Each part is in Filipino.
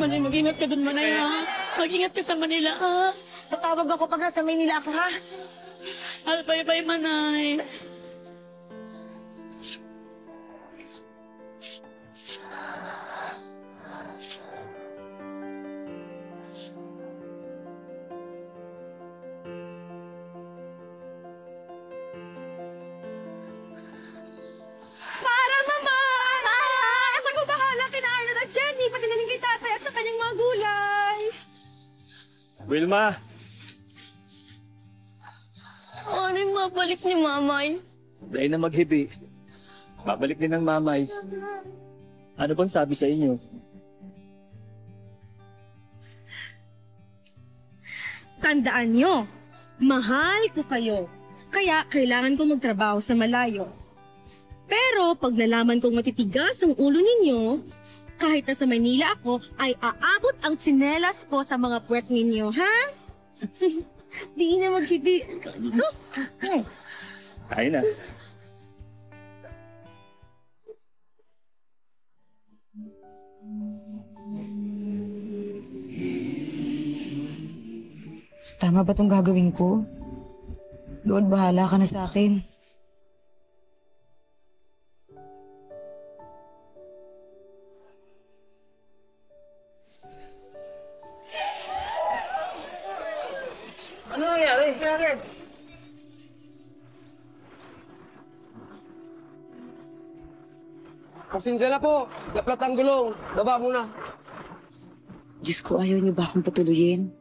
Manay, mag-ingat ka dun, Manay, ha? Mag-ingat ka sa Manila, ha? Tatawag ako pag nasa Maynila ako, ha? Alpay-pay, Manay. Mabalik ni Mamay? Dahil na maghibi. Babalik din ng mamay. Ano bang sabi sa inyo? Tandaan nyo, mahal ko kayo. Kaya kailangan kong magtrabaho sa malayo. Pero pag nalaman kong matitigas ang ulo ninyo, kahit nasa Manila ako, ay aabot ang tsinelas ko sa mga puwet ninyo, ha? Di na maghibi. Oh. Ay na. Tama ba tong gagawin ko? Lord, bahala ka na sa akin. Ano nangyari? Pasensya na po. Laplat ang gulong. Baba muna. Diyos ko, ayaw niyo ba akong patuloyin?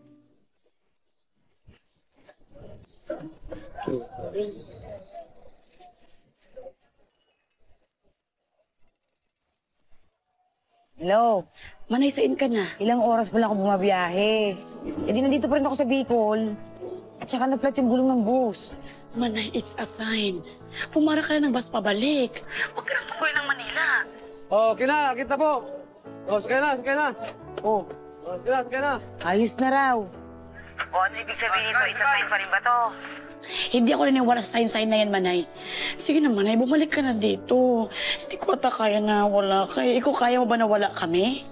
Hello? Manay, sain ka na. Ilang oras pa lang ako bumabiyahe. E di nandito pa rin ako sa Bicol. At saka nagplat yung gulong ng bus. Manay, it's a sign. Pumara ka na ng bus pabalik. Huwag ka nang tukoy ng Manila. Oh, kina, kita po. Oh, sakay na, sakay na. Oh, Oh, sakay na, sakay na. ayos na raw. O ano ibig sabihin nito? Isa sign pa rin ba to? Hindi ako naniniwala sa sign-sign na yan, Manay. Sige na, Manay, bumalik ka na dito. Hindi ko ata kaya na wala kayo. Ikaw kaya mo ba na wala kami?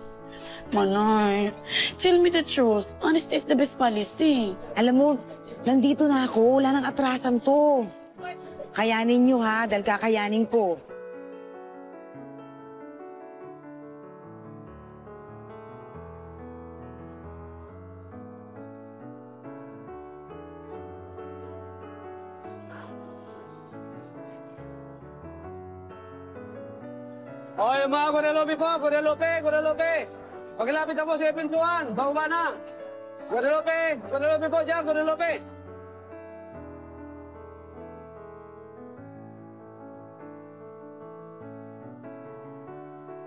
Manay, tell me the truth. Honesty is the best policy. Alam mo, nandito na ako. Wala nang atrasan to. Kayanin niyo ha, dahil kakayanin ko. Okay, mga Guadalupe po. Guadalupe, Guadalupe. Pagkalapit na po sa pintuan. Bababa na. Guadalupe, Guadalupe po dyan, Guadalupe.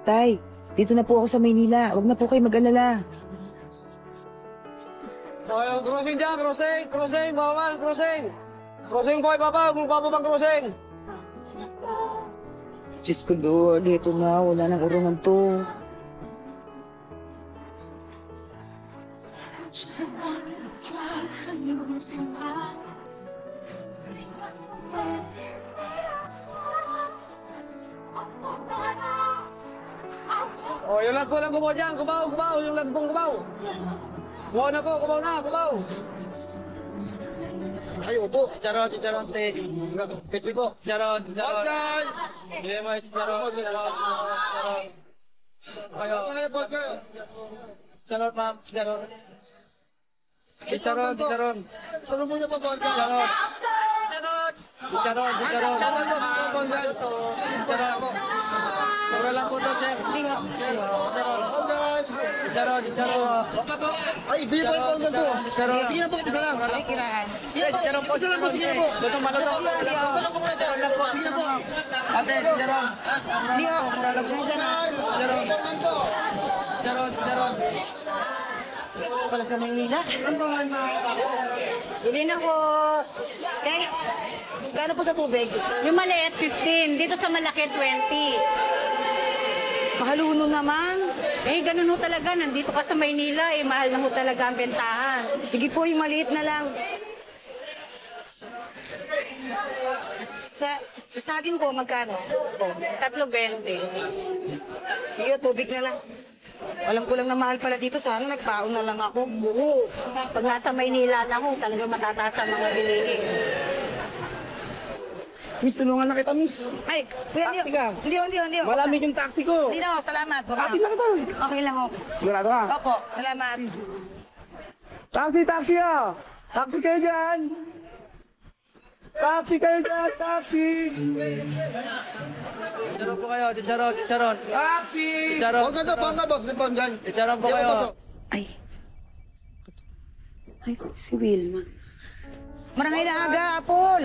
Tay, dito na po ako sa Maynila. Huwag na po kayo mag-alala. Okay, yung crossing dyan, crossing, crossing, ng crossing. Crossing po, ibaba, kung bababang crossing. Diyos ko, Lord. Dito na. Wala nang urungan to. Yung lahat po lang kumaw dyan, kumaw, kumaw, yung lahat pong kumaw. Kumaw na po, kumaw na, kumaw. Ay, upo. Charot, charote. Petri po. Charot, Huwag dyan! Hindi mo, charot, charot, charot. Kayo, kayo, huwag kayo. Charot, ma'am, charot. Charon, Charon. Saan mo niya pa ba? Charon. Charot, charot. Charon po, Charon. Charot. Mura lang po to, sir. Huwag dyan! Charot, charot. Huwag ka po. Ay, bili po ponggan po. Charon. Sige na po, isa lang. Ay, kirahan. Sige na po, Charon po, isa lang po, sige na po. Lutong malutong. Sige na po, isa lang po nga po. Sige na po. Ate, charot. Hindi na. Charon. Ponggan po. Charot, charot. Wala sa Maynila. Hindi na po. Eh, gaano po sa tubig? Yung maliit, 15. Dito sa malaki, 20. Mahaluno naman. Eh, ganun ho talaga. Nandito ka sa Maynila, eh, mahal na ho talaga ang bentahan. Sige po, yung maliit na lang. Sa, sa saging po, magkano? Tatlo 20. Sige, tubig na lang. Alam ko lang na mahal pala dito. Sana nagpaon na lang ako. Pag nasa Maynila na ho, talaga matataas ang mga bilihin. Miss, tulungan na kita, miss. Ay, kuya, hindi. Taxi ka. Hindi, hindi, hindi. Malamig yung taxi ko. Hindi na ako, salamat. Wag Atin na kita. Okay lang ako. Sigurado ka? Opo, salamat. Taxi, taxi ah! Taxi kayo dyan! Taxi kayo dyan, taxi! Chicharon po kayo, chicharon, chicharon. Taxi! Chicharon. Huwag ka na, huwag ka, huwag ka dyan. Chicharon po kayo. Ay. Ay, si Wilma. Marangay na aga, Apol.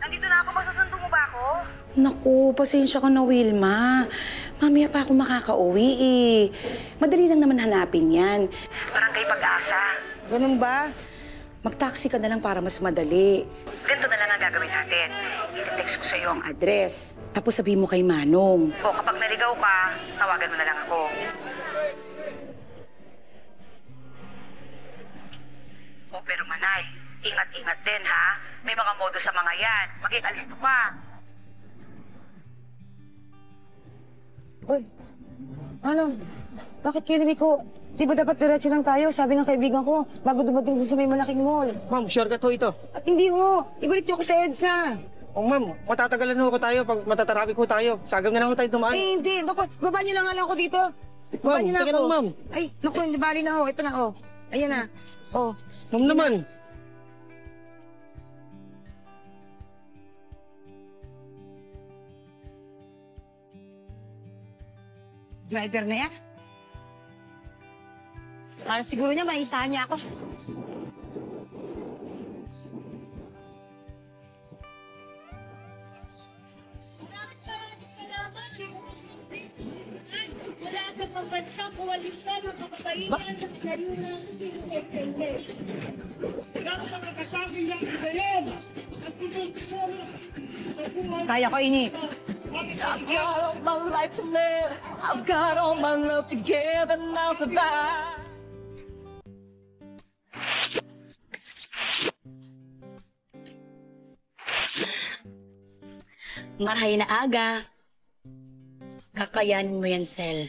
Nandito na ako. Masusundo mo ba ako? Naku, pasensya ka na, Wilma. Mamaya pa ako makakauwi eh. Madali lang naman hanapin yan. Barangay Pag-asa. Ganun ba? Mag-taxi ka na lang para mas madali. Ganito na lang ang gagawin natin. I-text ko sa'yo ang Address. Tapos sabihin mo kay Manong. O kapag naligaw ka, tawagan mo na lang ako. O pero manay, ingat-ingat din ha. May mga modo sa mga yan. Maging alito ka. Uy, ano? Bakit kinimi ko? Di ba dapat diretso lang tayo? Sabi ng kaibigan ko, bago dumating sa may malaking mall. Ma'am, shortcut ho ito. At hindi ho. Ibalik niyo ako sa EDSA. O ma'am, matatagalan ho ko tayo pag matatarapik ho tayo. Sagam na lang ho tayo dumaan. Eh, hindi. Naku, baba niyo na nga lang ako dito. Baba niyo na ako. lang, ma'am. Ay, naku, hindi bali na ho. Ito na, oh. Ayan na. Oh. Ma'am naman. Driver na yan. Para siguro niya, maisahan niya ako. Wala sa pambansa, koalisyon, magkakapainan sa pinaryo ng Kaya ko ini. I've got all my life to live. I've got all my love to give and I'll survive. Marhay na aga. Kakayanin mo yan, Sel.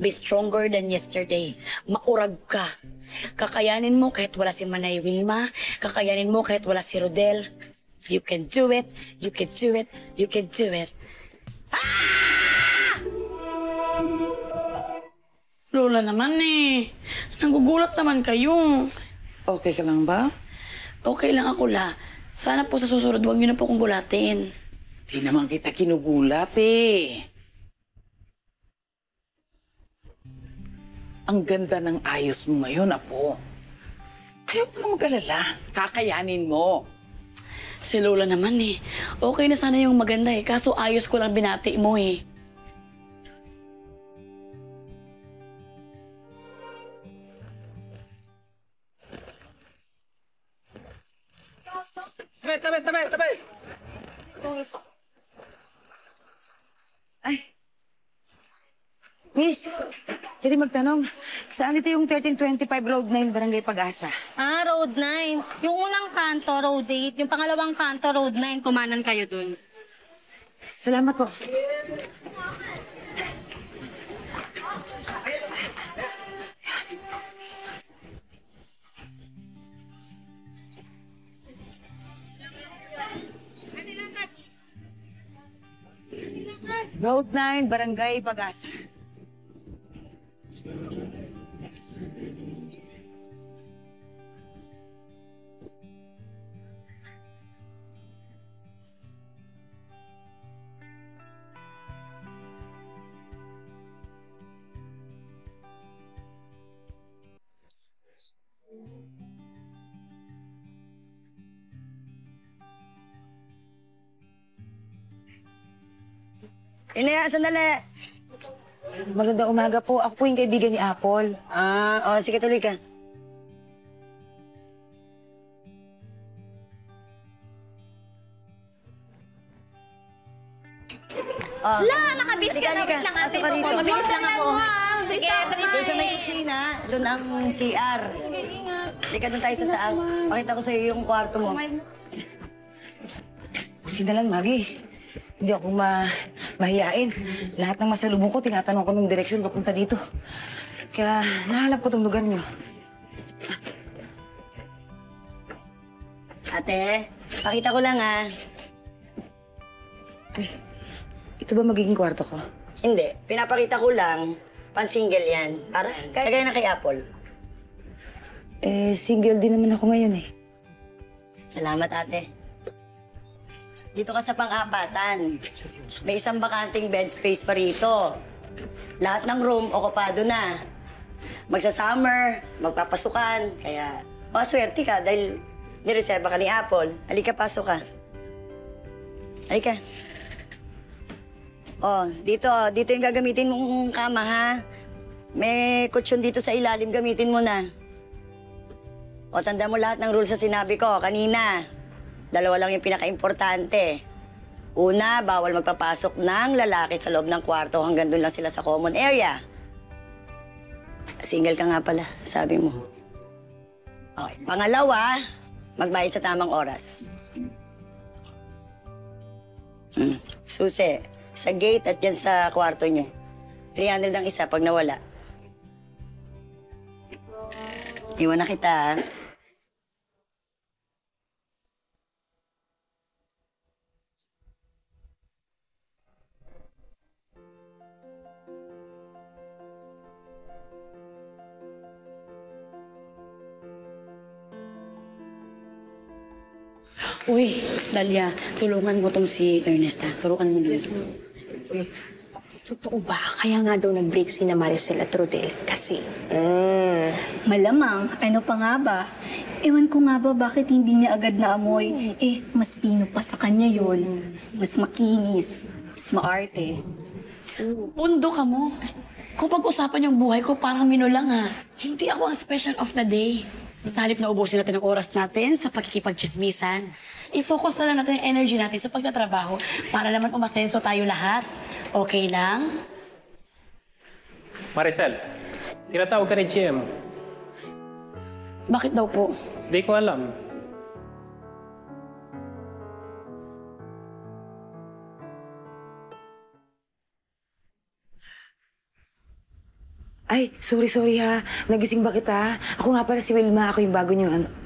Be stronger than yesterday. Maurag ka. Kakayanin mo kahit wala si Manay Wilma. Kakayanin mo kahit wala si Rodel. You can do it. You can do it. You can do it. Ah! Lola naman eh. Nagugulat naman kayo. Okay ka lang ba? Okay lang ako la. Sana po sa susunod, huwag niyo na po kong gulatin. Di naman kita kinugulat eh. Ang ganda ng ayos mo ngayon, Apo. Ayaw ka mag-alala. Kakayanin mo. Si Lola naman eh. Okay na sana yung maganda eh. Kaso ayos ko lang binati mo eh. Tabi, tabi, tabi, tabi. Miss, pwede magtanong, saan dito yung 1325 Road 9, Barangay Pag-asa? Ah, Road 9. Yung unang kanto, Road 8. Yung pangalawang kanto, Road 9. Kumanan kayo dun. Salamat po. Road 9, Barangay Pag-asa. Sandali. Magandang umaga po. Ako po yung kaibigan ni Apple. Ah, oh, sige tuloy ka. Oh. La, nakabis ka na. Wait lang ate. Pasok ka dito. Mabilis lang ako. Sige, Doon sa may kusina, doon ang CR. Halika doon tayo sa taas. Pakita ko sa iyo yung kwarto mo. Buti na lang, Maggie. Hindi ako ma mahihain. Lahat ng masalubong ko, tinatanong ko ng direksyon papunta dito. Kaya nahanap ko tong lugar niyo. Ate, pakita ko lang ah. Ito ba magiging kwarto ko? Hindi, pinapakita ko lang. Pan-single yan. Para, kagaya na kay Apple. Eh, single din naman ako ngayon eh. Salamat ate. Dito ka sa pang-apatan. May isang bakanting bed space pa rito. Lahat ng room, okupado na. Magsa-summer, magpapasukan, kaya maswerte ka dahil nireserba ka ni Apple. Halika, pasok ka. Halika. Oh, dito, dito yung gagamitin mong kama, ha? May kutsyon dito sa ilalim, gamitin mo na. O, tanda mo lahat ng rules na sinabi ko kanina. Dalawa lang yung pinaka-importante. Una, bawal magpapasok ng lalaki sa loob ng kwarto hanggang doon lang sila sa common area. Single ka nga pala, sabi mo. Okay. Pangalawa, magbayad sa tamang oras. Hmm. Susi, sa gate at dyan sa kwarto nyo. 300 ang isa pag nawala. Iwan na kita, ha? Uy, Dalia, tulungan mo tong si Ernest ha. Turuan mo na. Totoo ba? Kaya nga daw nag-break si na Maricel at Rodel. Kasi, Malamang, ano pa nga ba? Ewan ko nga ba bakit hindi niya agad naamoy. Eh, mas pino pa sa kanya yun. Mas makinis, mas maarte. Pundo ka mo. Kung pag-usapan yung buhay ko, parang mino lang ha. Hindi ako ang special of the day. Sa halip na ubusin natin ang oras natin sa pagkikipagchismisan. I-focus na lang natin ang energy natin sa pagtatrabaho para naman umasenso tayo lahat. Okay lang? Maricel, tinatawag ka ni GM. Bakit daw po? Hindi ko alam. Ay, sorry, sorry ha. Nagising ba kita? Ako nga pala si Wilma. Ako yung bago niyo ano.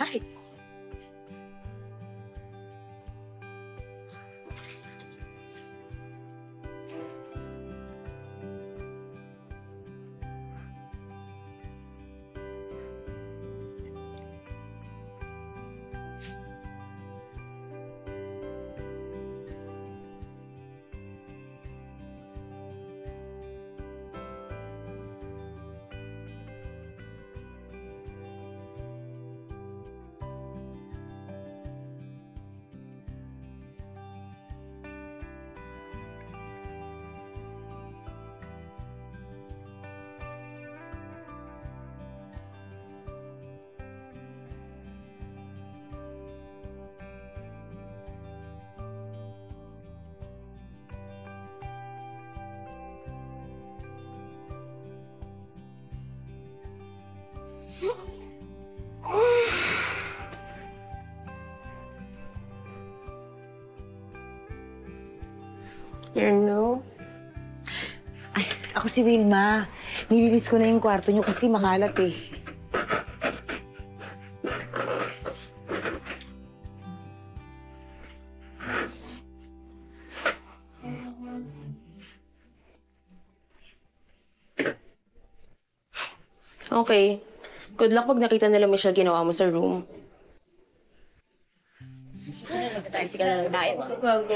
Ay! You know, Ay, ako si Wilma. Nilinis ko na yung kwarto niyo kasi makalat eh. Okay. Good luck pag nakita nila Michelle ginawa mo sa room. Susunod, magta-tricycle na lang tayo. Wag.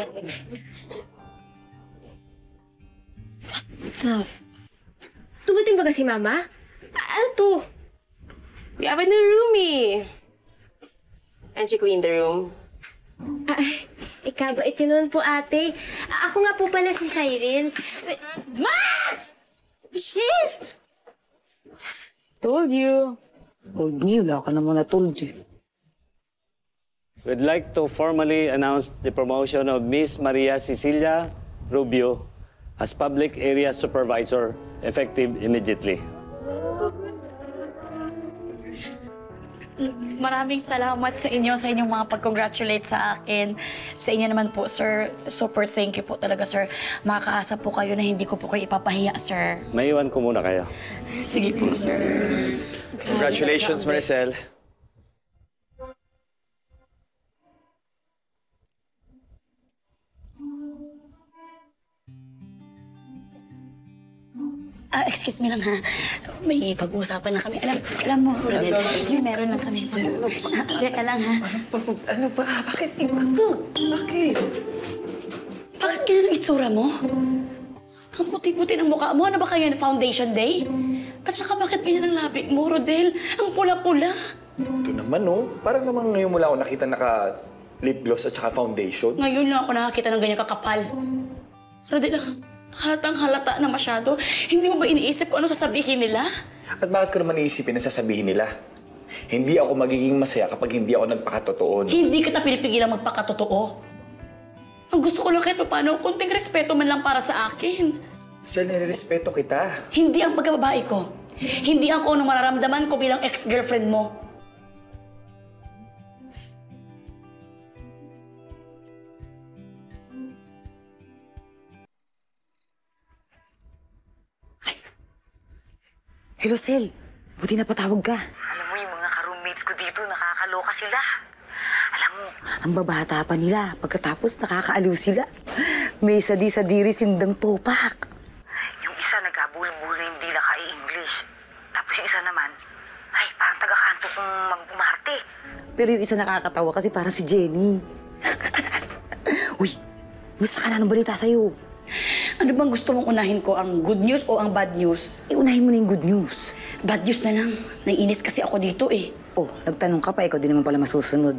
The... Tumating ba kasi mama? A- Ano to? We have a new roomie. And she cleaned the room. Ah, ikaw ba itinon po ate? Ah, Ako nga po pala si Cyril. Ma! Michelle! Told you. Told me, wala ka naman na told eh. We'd like to formally announce the promotion of Miss Maria Cecilia Rubio as Public Area Supervisor effective immediately. Maraming salamat sa inyo, sa inyong mga pag-congratulate sa akin. Sa inyo naman po, sir, super thank you po talaga, sir. Makakaasa po kayo na hindi ko po kayo ipapahiya, sir. Maiwan ko muna kayo. Sige po, sir. Congratulations, Maricel. Ah, excuse me lang ha. May pag-uusapan lang kami. Alam, alam mo, Rodel, may meron lang kami. Ah, Teka lang ha. Ano ba? Bakit ito? Bakit? Bakit ganyan ang itsura mo? Ang puti-puti ng mukha mo. Ano ba kaya foundation day? At saka bakit ganyan ang labig mo, Rodel? Ang pula-pula. Ito naman, no? Parang naman ngayon mula ako nakita naka lip gloss at saka foundation. Ngayon lang ako nakakita ng ganyan kakapal. Rodel, halatang halata na masyado. Hindi mo ba iniisip kung ano sasabihin nila? At bakit ko naman iisipin na sasabihin nila? Hindi ako magiging masaya kapag hindi ako nagpakatotoo. Hindi kita pinipigilan magpakatotoo. Ang gusto ko lang kahit paano, kunting respeto man lang para sa akin. Sel, nire-respeto kita. Hindi ang pagkababae ko. Hindi ang kung ano mararamdaman ko bilang ex-girlfriend mo. Hello, Sel. Buti na patawag ka. Alam mo, yung mga ka-roommates ko dito, nakakaloka sila. Alam mo, Ang babata pa nila. Pagkatapos, nakakaaliw sila. May sadi-sadiri sindang topak. yung isa nagkabulong-bulo na hindi laka english Tapos yung isa naman, ay, parang taga-kanto kong mag-umarte. Pero yung isa nakakatawa kasi parang si Jenny. Uy, musta ka na ng balita sa'yo? Ano bang gusto mong unahin ko? Ang good news o ang bad news? Iunahin mo na yung good news. Bad news na lang. Naiinis kasi ako dito eh. Oh, nagtanong ka pa, ikaw din naman pala masusunod.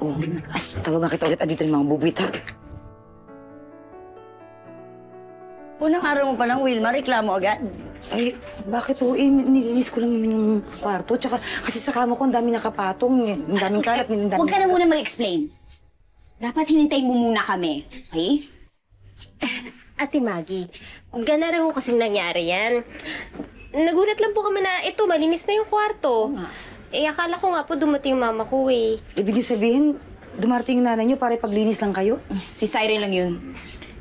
Oh, ay, tawagan kita ulit. Andito yung mga bubuit, ha? Unang araw mo pa lang, Wilma, reklamo agad. Ay, bakit po? Eh, nilinis ko lang naman yung kwarto. Tsaka, kasi sa kama ko, ang dami nakapatong. eh. Ang daming kalat, ang daming... Huwag ka na muna mag-explain. Dapat hinintay mo muna kami, okay? Ate Maggie, gana rin ko kasing nangyari yan. Nagulat lang po kami na ito, malinis na yung kwarto. Eh, akala ko nga po dumating yung mama ko eh. Ibig niyo sabihin, dumarating yung nanay niyo para paglinis lang kayo? Si Cyril lang yun.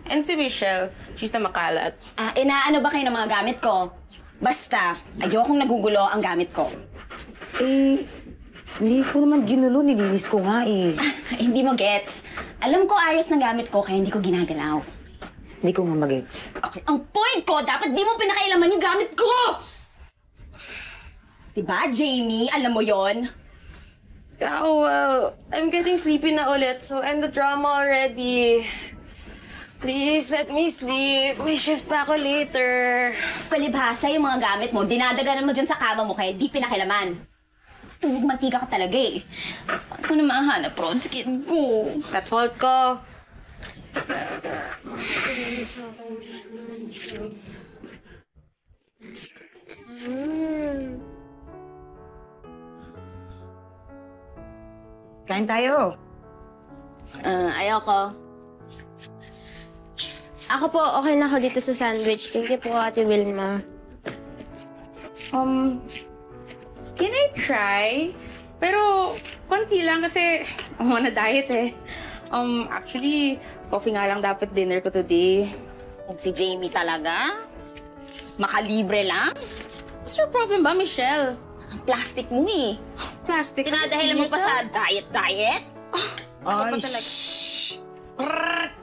And si Michelle, she's na makalat. Ah, inaano ba kayo ng mga gamit ko? Basta, ayokong nagugulo ang gamit ko. Eh, hindi ko naman ginulo. Nilinis ko nga eh. hindi mo gets. Alam ko ayos ng gamit ko, kaya hindi ko ginagalaw. Hindi ko nga magets. Okay, ang point ko, dapat di mo pinakailaman yung gamit ko! Diba, Jamie? Alam mo yon? Oh, well, I'm getting sleepy na ulit, so end the drama already. Please, let me sleep. May shift pa ako later. Palibhasa yung mga gamit mo, dinadaganan mo dyan sa kama mo, kaya di pinakilaman. Tulog mantika ka talaga eh. Paano ko na mahanap, Rod, sa kid ko? That's fault ko. Kain tayo. Ah, ayoko. Ako po, okay na ako dito sa sandwich. Thank you po, Ate Wilma. Um, can I try? Pero, konti lang kasi I'm on a diet eh. Um, actually, coffee nga lang dapat dinner ko today. Kung si Jamie talaga? Makalibre lang? What's your problem ba, Michelle? Ang plastic mo eh. Plastic? Pinadahilan mo pa sa diet-diet? Ay, shh! Prrrt!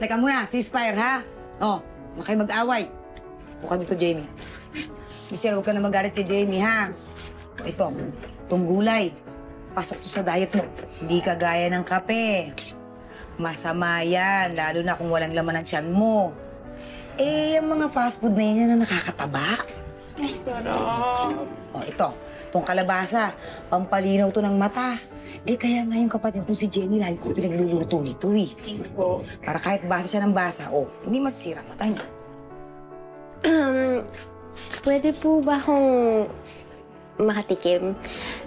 Teka muna, ceasefire ha? Oh, kayo mag-away. Buka dito, Jamie. Michelle, huwag ka na magalit kay Jamie, ha? O, ito, itong gulay. Pasok to sa diet mo. Hindi kagaya ng kape. Masama yan, lalo na kung walang laman ang tiyan mo. Eh, yung mga fast food na yan, yan ang nakakataba. O, ito, itong kalabasa. Pampalinaw to ng mata. Eh, kaya nga yung kapatid ko si Jenny, lagi ko pinagluluto nito eh. Para kahit basa siya ng basa, oh, hindi masisira ang mata niya. Um, pwede po ba akong makatikim?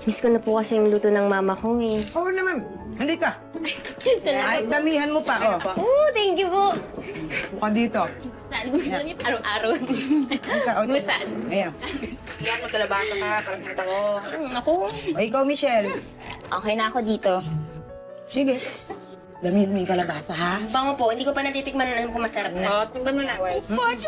Miss ko na po kasi yung luto ng mama ko eh. Oo naman. Hindi ka. Ay, damihan mo pa, oh. Oh, thank you po. Buka dito. Araw-araw. Ikaw, ito. Busan. Ayan. Yan, magkalabasa ka. Parang kita ko. Ako? O, ikaw, Michelle. Okay na ako dito. Sige. Damihan mo yung kalabasa, ha? Bango po, hindi ko pa natitikman na alam ko masarap na. Oo, tingnan mo na. Fudge!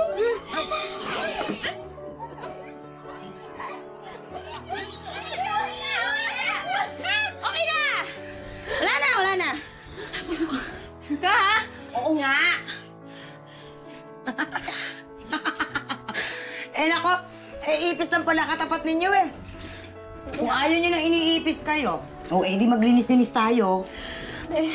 Eh, ipis lang pala katapat ninyo, eh. Kung ayaw nyo nang iniipis kayo, o eh, di maglinis-linis tayo. Eh,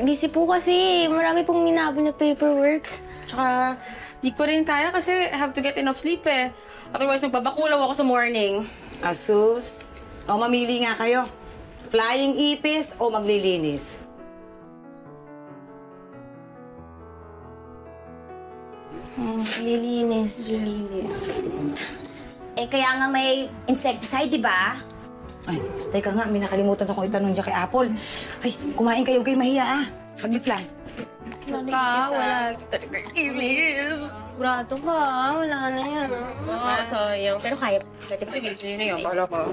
busy po kasi. Marami pong minabol na paperworks. Tsaka, di ko rin kaya kasi I have to get enough sleep eh. Otherwise, magbabakulaw ako sa morning. Asus. O, mamili nga kayo. Flying ipis o maglilinis? Hmm, lilinis. Lilinis. Eh, kaya nga may insecticide, di ba? Ay, teka nga, may nakalimutan akong itanong dyan kay Apple. Ay, kumain kayo kay mahiya, ah. Saglit lang. Ka, wala talaga inis. Brato ka, wala na yan. Ah, sayang. Pero kaya. Pwede pa. Sige, na yun. Bala ko.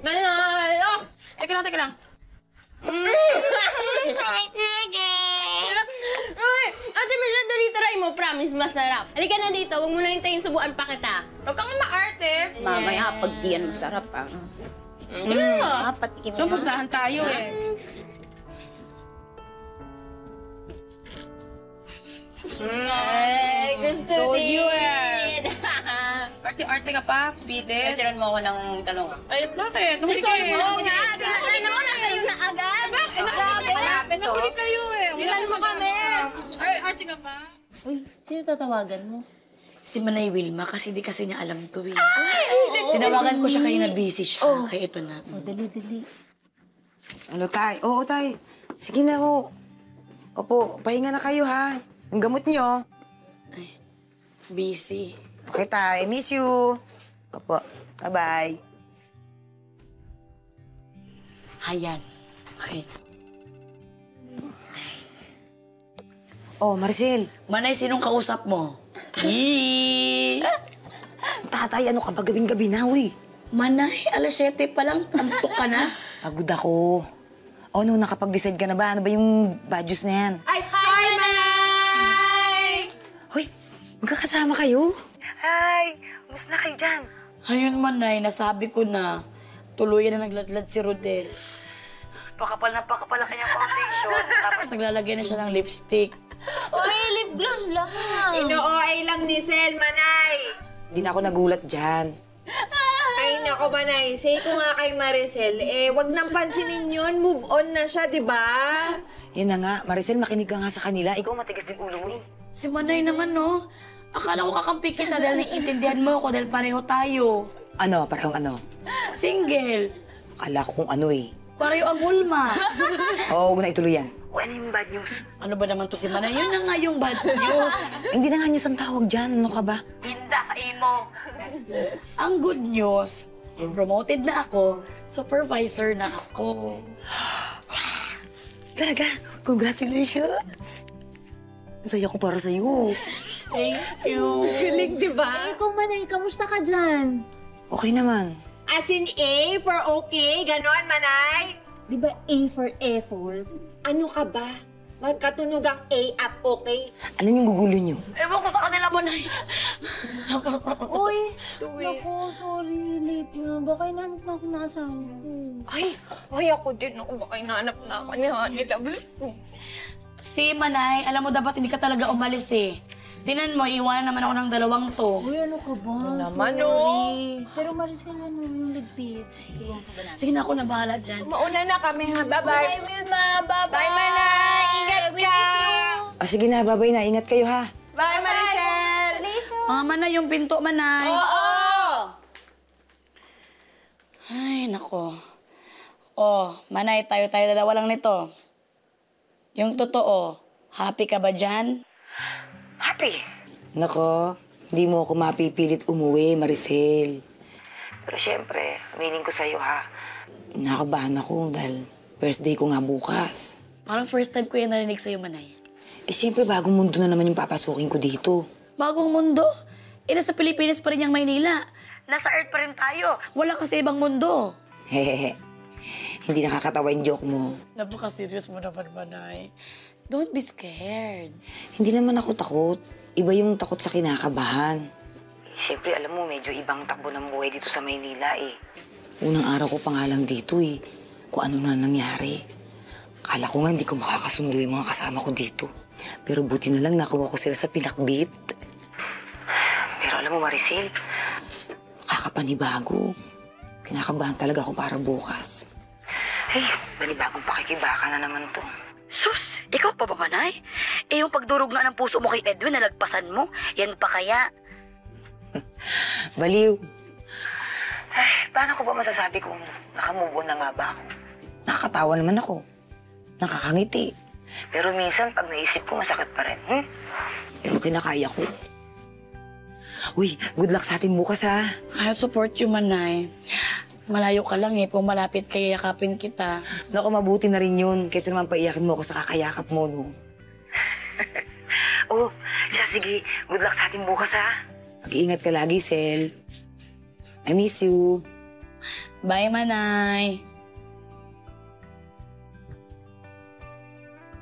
Nanalo! Teka lang, teka lang. Ate Michelle, dali try mo. Promise, masarap. Halika na dito. Huwag mo na hintayin subuan pa kita. Huwag kang maarte. Mamaya, pag di yan masarap, ah. Mm. Ah, patikim So, pustahan tayo eh. Ay, gusto Told you eh. Arte-arte ka pa, bidet. Tiran mo ako ng talong. Ay, bakit? Nahuli Sorry, kayo. oo nga. Tingnan mo, nasa iyo na agad. Bakit? Grabe. Malapit to. Nahuli kayo eh. Tingnan mo kami. Ay, arte ka pa. Uy, sino tatawagan mo? Si Manay Wilma kasi di kasi niya alam to eh. Tinawagan ko siya kanina busy siya. Kaya ito na. Oh, dali, dali. Ano, tay? Oo, tay. Sige na, ho. Opo, pahinga na kayo, ha? Yung gamot nyo. Busy. Okay, tay. Miss you. Opo. Bye-bye. Hayan. Okay. Oh, Marcel. Manay, sinong kausap mo? Yee! Tatay, ano ka ba gabing-gabi na, uy? Manay, alas 7 pa lang. Antok ka na. Pagod ako. Oh, no, nakapag-decide ka na ba? Ano ba yung badges na yan? Ay, hi, Manay! Hoy, magkakasama kayo? Hi! Kumusta na kayo dyan? Ayun, Manay, nasabi ko na. Tuluyan na nagladlad si Rodel. Pakapal na pakapal ang kanyang foundation. Tapos naglalagay na siya ng lipstick. Uy, lip gloss lang. Ino-OA lang ni Sel, Manay. Hindi na ako nagulat dyan. Ay, nako, Manay. Say ko nga kay Maricel, eh, wag nang pansinin yun. Move on na siya, di ba? Yan na nga, Maricel, makinig ka nga sa kanila. Ikaw matigas din ulo mo eh. Si Manay naman, no? Akala ko kakampi kita dahil naiintindihan mo ako dahil pareho tayo. Ano, parang ano? Single. Akala ko kung ano eh. Pareho ang hulma. Oo, huwag na ituloy yan. Ano yung bad news? ano ba naman to si Manay? Yun na nga yung bad news. Hindi na nga news ang tawag dyan. Ano ka ba? Hinda ka, Imo. Ang good news, promoted na ako, supervisor na ako. Talaga? Congratulations! Saya ko para sa'yo. Thank you. Galing, di ba? Eh, Ikaw, Manay, kamusta ka dyan? Okay naman. As in A for okay, ganon, Manay? Di ba A for effort? Ano ka ba? Magkatunog ang A at okay? Alam yung gugulo nyo? Ewan ko sa kanila, Manay. Uy, naku, sorry, late na. Baka inanap na ako ng asawa ko. Ay, ay ako din. Ako baka inaanap na ako ni Honey Loves ko. Si Manay, alam mo dapat hindi ka talaga umalis eh. Tinan mo, iwanan naman ako ng dalawang to. Uy, ano ka ba? naman, Sorry. oh. Pero Maricel, ano yung ligpit? Iwan? Sige na ako na bahala dyan. Mauna na kami ha. Bye-bye. Bye, Wilma. Bye-bye. Bye, Manay. Ingat ka. O sige na, babay na. Ingat kayo ha. Bye, Maricel. Mga manay, yung pinto manay. Oo. Ay, nako. Oh, manay, tayo-tayo dalawa lang nito. Yung totoo, happy ka ba dyan? Happy. Nako, hindi mo ako mapipilit umuwi, Maricel. Pero syempre, meaning ko sa'yo ha. Nakabahan ako dahil first day ko nga bukas. Parang first time ko yung narinig sa'yo, manay. Eh syempre, bagong mundo na naman yung papasukin ko dito. Bagong mundo? Eh, nasa Pilipinas pa rin yung Maynila. Nasa Earth pa rin tayo. Wala kasi ibang mundo. Hehehe. Hindi nakakatawa yung joke mo. Napaka-serious mo naman, manay. Don't be scared. Hindi naman ako takot. Iba yung takot sa kinakabahan. Siyempre, alam mo, medyo ibang takbo ng buhay dito sa Maynila eh. Unang araw ko pa nga lang dito eh. Kung ano na nangyari. Kala ko nga hindi ko makakasundo yung mga kasama ko dito. Pero buti na lang nakuha ko sila sa pinakbit. Pero alam mo, Maricel, kakapanibago. Kinakabahan talaga ako para bukas. Hey, panibagong pakikibaka na naman to. Sus, ikaw pa ba, manay? Eh, yung pagdurog nga ng puso mo kay Edwin, nalagpasan mo, yan pa kaya? Baliw. Ay, paano ko ba masasabi kung nakamove on na nga ba ako? Nakakatawa naman ako. Nakakangiti. Pero minsan, pag naisip ko, masakit pa rin. Hmm? Pero kinakaya ko. Uy, good luck sa atin bukas ha. I'll support you, manay. Malayo ka lang eh. Kung malapit kaya yakapin kita. Naku, mabuti na rin yun. Kaysa naman paiyakin mo ako sa kakayakap mo, no? oh, siya, sige. Good luck sa atin bukas ha. Mag-iingat ka lagi, Sel. I miss you. Bye, manay.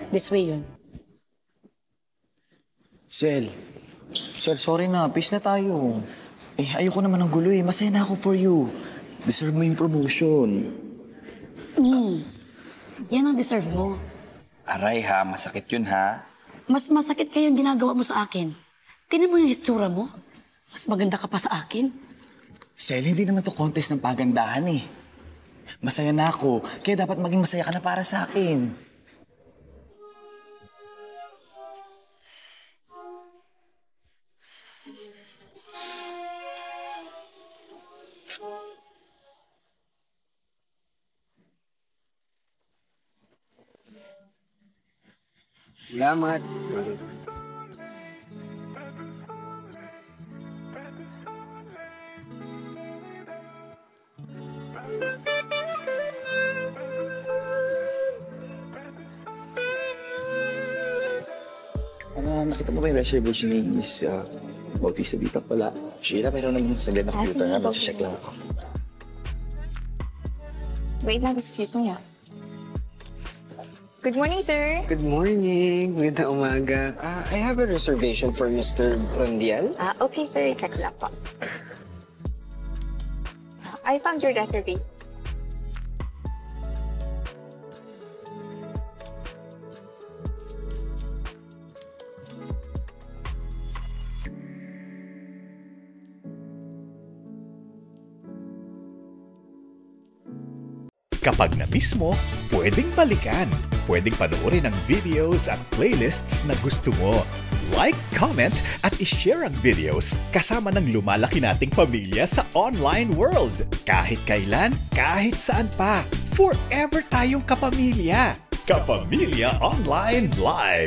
This way yun. Sel. Sel, sorry na. Peace na tayo. Eh, ayoko naman ng gulo eh. Masaya na ako for you. Deserve mo yung promotion. Mm. Yan ang deserve mo. Aray ha, masakit yun ha. Mas masakit kayong ginagawa mo sa akin. Tinan mo yung hitsura mo. Mas maganda ka pa sa akin. Sel, hindi naman to contest ng pagandahan eh. Masaya na ako, kaya dapat maging masaya ka na para sa akin. Salamat. Ano, nakita mo ba yung reservation ni Miss uh, Bautista dito? Wala. Sheila, pero naman sa na Ah, computer sige, nga. Mag-check lang ako. Wait lang, excuse me ah. Good morning, sir. Good morning. Magandang umaga. Ah, I have a reservation for Mr. Rondial. Ah, okay, sir. Check lang po. I found your reservation. Kapag na-miss mo, pwedeng balikan. Pwedeng panoorin ang videos at playlists na gusto mo. Like, comment, at ishare ang videos kasama ng lumalaki nating pamilya sa online world. Kahit kailan, kahit saan pa. Forever tayong kapamilya. Kapamilya Online Live.